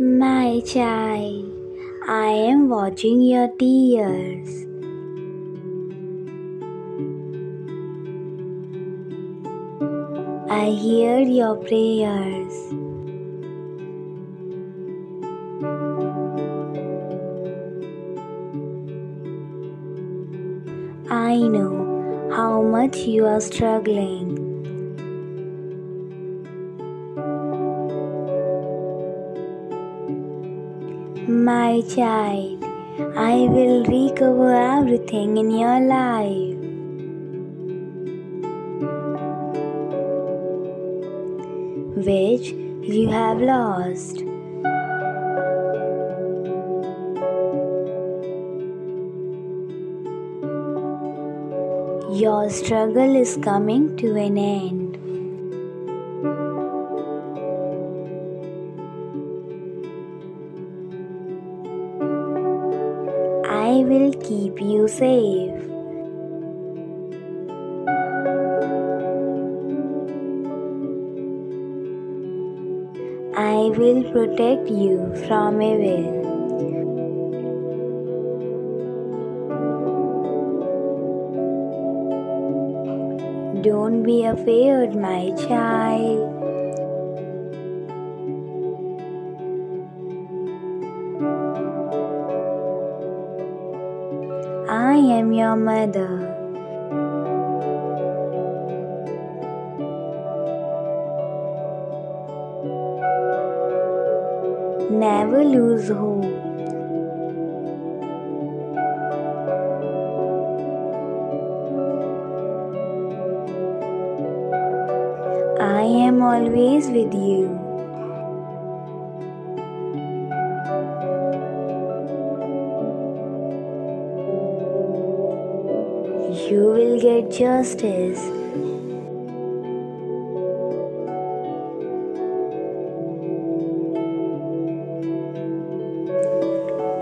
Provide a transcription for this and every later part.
My child, I am watching your tears. I hear your prayers. I know how much you are struggling. My child, I will recover everything in your life. Which you have lost. Your struggle is coming to an end. I will keep you safe. I will protect you from evil. Don't be afraid, my child. I am your mother. Never lose hope. I am always with you. You will get justice.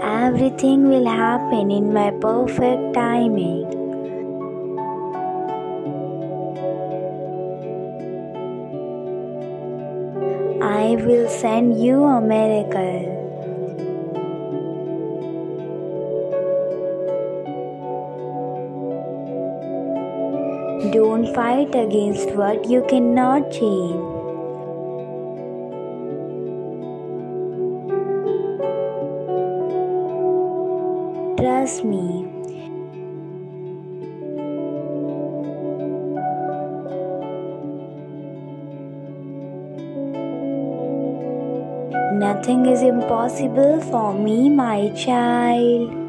Everything will happen in my perfect timing. I will send you a miracle. Don't fight against what you cannot change. Trust me. Nothing is impossible for me, my child.